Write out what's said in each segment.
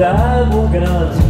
trago é grande.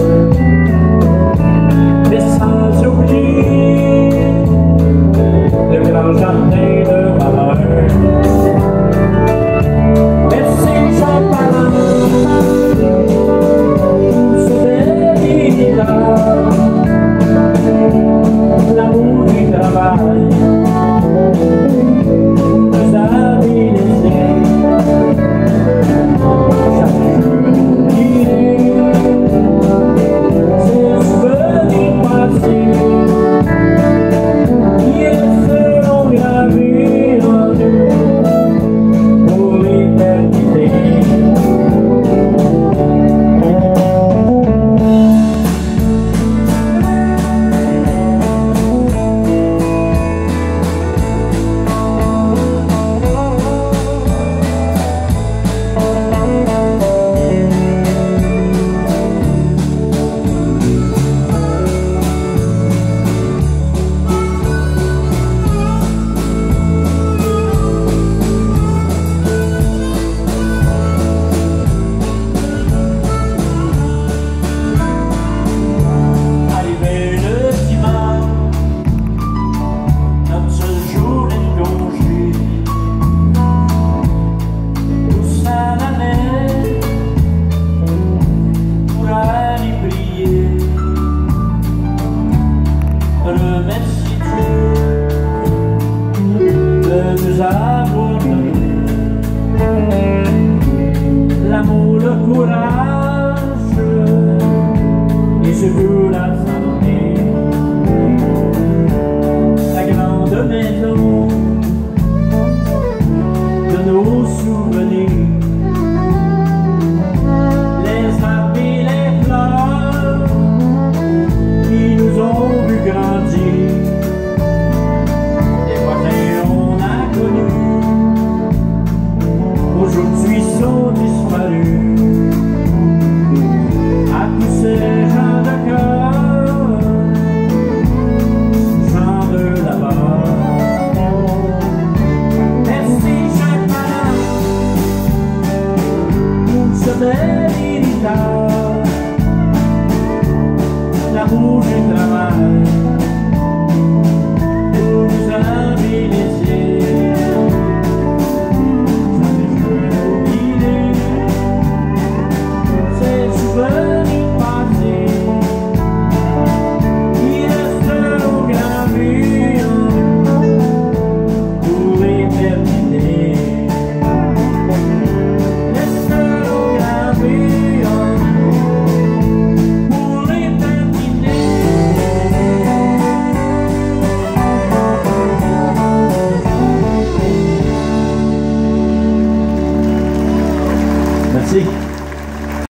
La grande maison de nos souvenirs? Les arbres les fleurs qui nous ont vu grandir. Les voisins on a connu. Aujourd'hui sont disparus.